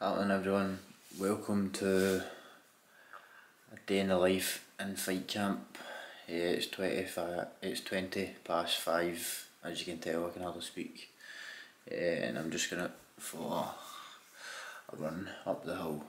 Happening everyone, welcome to a day in the life in fight camp. Yeah, it's 25, it's 20 past 5 as you can tell I can hardly speak yeah, and I'm just gonna for a run up the hill.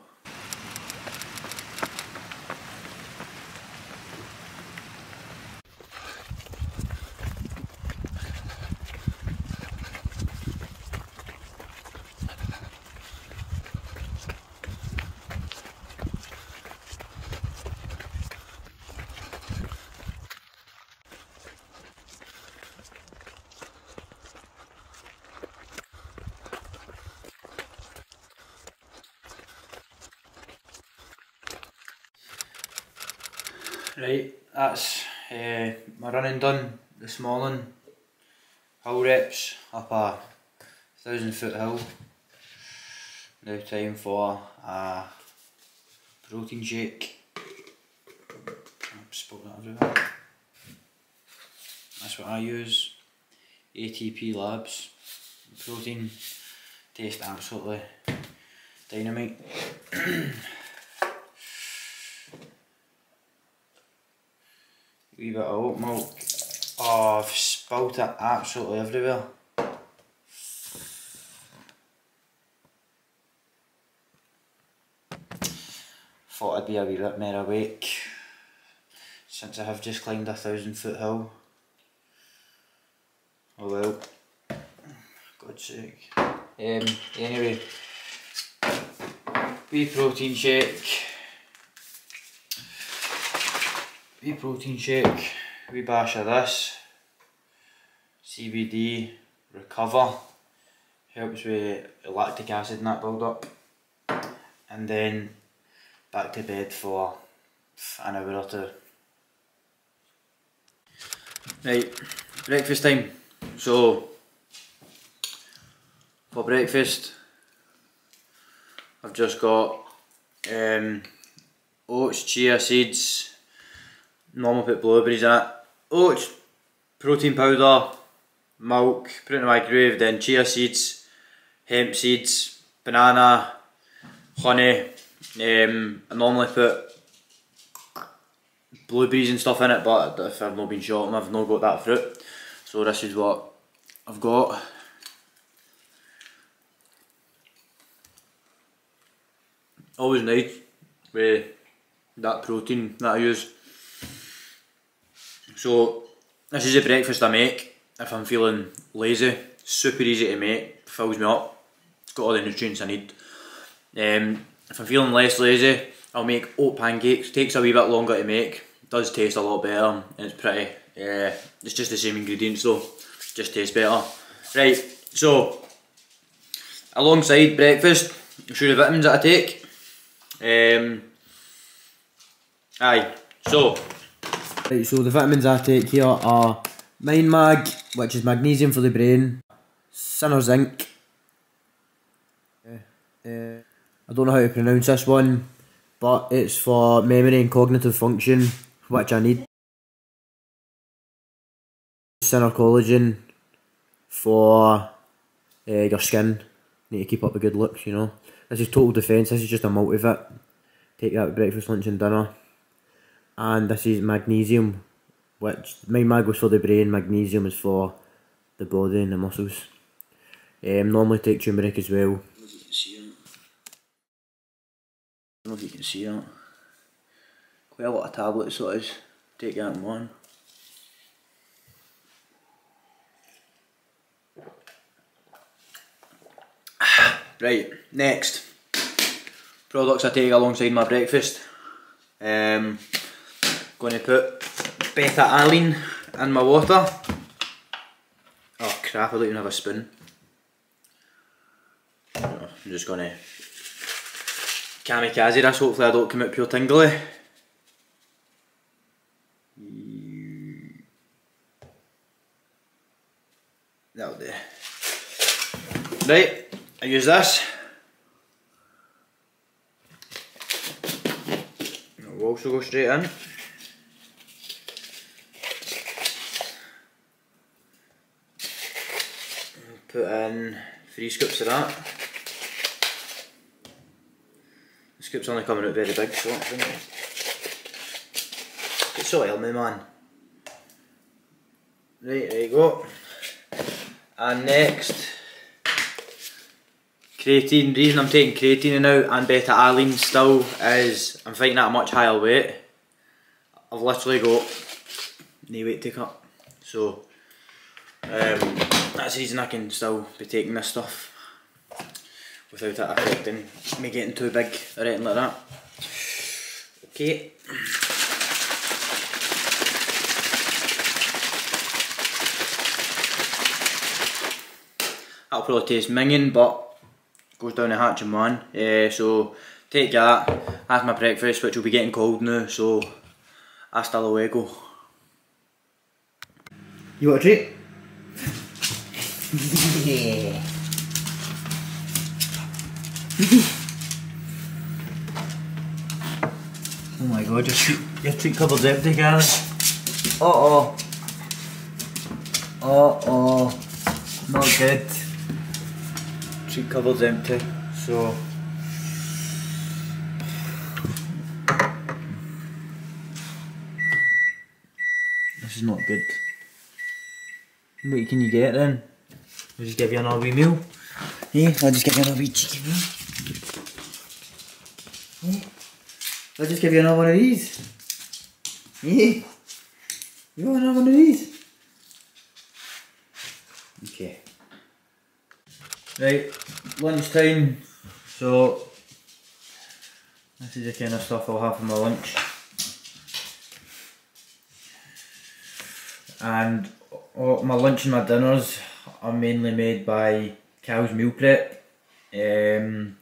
Right, that's uh, my running done this morning. Hill reps up a thousand foot hill. Now time for a protein shake. Spoke that everywhere. That's what I use. ATP Labs. Protein. Taste absolutely dynamite. wee bit of oat milk. Oh, I've spilt it absolutely everywhere. Thought I'd be a wee bit more awake since I have just climbed a thousand foot hill. Oh well, God's sake. Um, anyway, wee protein shake. Protein shake, wee bash of this, CBD, recover, helps with lactic acid and that build up, and then back to bed for an hour or two. Right, breakfast time. So, for breakfast, I've just got um, oats, chia seeds, normal put blueberries in it, oats, protein powder, milk, put it in the microwave, then chia seeds, hemp seeds, banana, honey, um, I normally put blueberries and stuff in it but if I've not been shopping I've not got that fruit. So this is what I've got. Always nice with that protein that I use so this is the breakfast I make if I'm feeling lazy. Super easy to make, fills me up. It's got all the nutrients I need. Um, if I'm feeling less lazy, I'll make oat pancakes. Takes a wee bit longer to make. Does taste a lot better and it's pretty. Yeah, it's just the same ingredients though. Just tastes better. Right, so alongside breakfast, I'm sure the vitamins that I take. Um, aye, so Right, so the vitamins I take here are Mind Mag, which is magnesium for the brain, Sinner Zinc. Uh, uh, I don't know how to pronounce this one, but it's for memory and cognitive function, which I need. Sinner Collagen for uh, your skin. Need to keep up a good look, you know. This is total defence, this is just a multivit. Take that breakfast, lunch and dinner and this is magnesium which my mag was for the brain magnesium is for the body and the muscles. Um, normally take turmeric as well. I don't know if you can see that. Quite a lot of tablets so it is. Take that one. Right next. Products I take alongside my breakfast. Um, Going to put beta alanine in my water. Oh crap, I don't even have a spoon. I'm just going to kamikaze this, hopefully I don't come out pure tingly. That'll do. Right, I use this. We'll also go straight in. Put in three scoops of that. Scoop's only coming out very big, so it's so help me man. Right, there you go. And next, creatine. The reason I'm taking creatine now and beta alanine still is I'm fighting at a much higher weight. I've literally got no weight to cut. So um, that's the reason I can still be taking this stuff without it affecting me getting too big or anything like that. Okay. That'll probably taste minging but goes down the hatch in one. Uh, so take that, that's my breakfast which will be getting cold now so hasta luego. You want a treat? oh my god, your treat, your treat empty, Gary. Uh oh. Uh oh. Not good. Treat cupboard's empty, so. This is not good. What can you get then? I'll just give you another wee meal. Yeah, I'll just give you another wee cheeky meal. Yeah. Eh, I'll just give you another one of these. Yeah. You want another one of these? Okay. Right, lunchtime. So, this is the kind of stuff I'll have for my lunch. And oh, my lunch and my dinners are mainly made by Cow's Meal Prep. Um,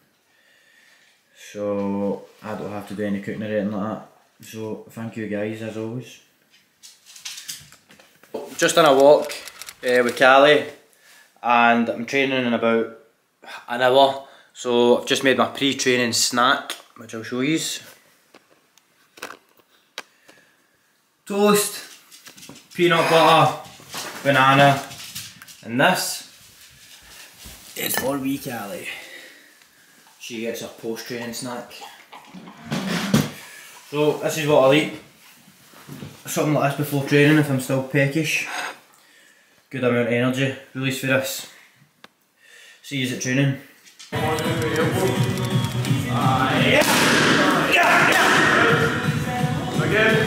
so I don't have to do any cooking or anything like that. So thank you guys as always. Just on a walk uh, with Callie and I'm training in about an hour. So I've just made my pre-training snack which I'll show you. Toast, peanut butter, banana, and this is for wee Callie. She gets a post-training snack. So this is what I'll eat. Something like this before training if I'm still peckish. Good amount of energy release for this. See you at training. Uppercut the elbow. Again.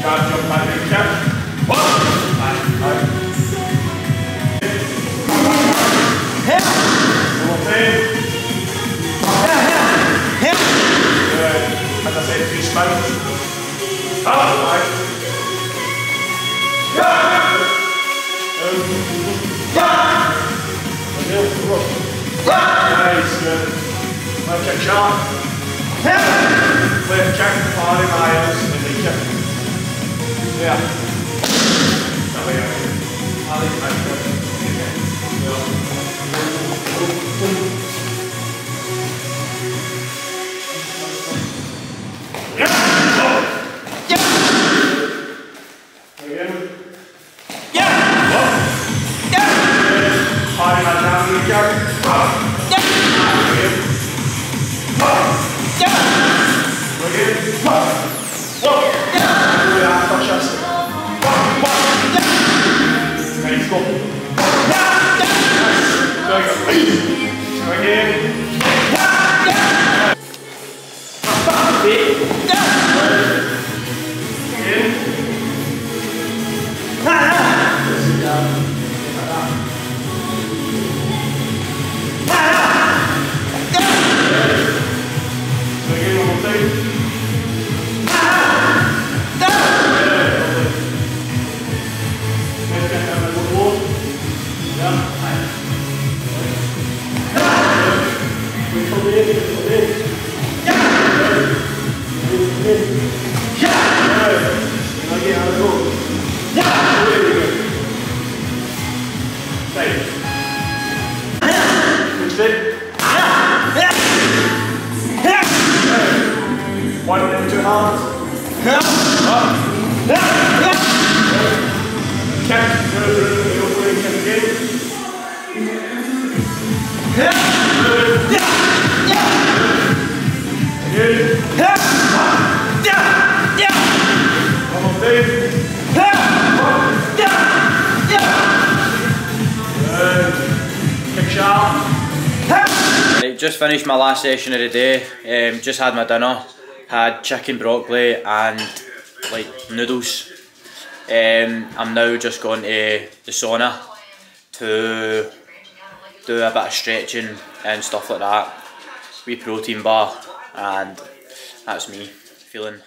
Jab, jump back Left kick sharp. Left kick, party miles, and then kick. Yeah. Way, yeah. Ready, just finished my last session of the day. Um, just had my dinner. Had chicken broccoli and like noodles. Um, I'm now just going to the sauna to do a bit of stretching and stuff like that. Wee protein bar and that's me feeling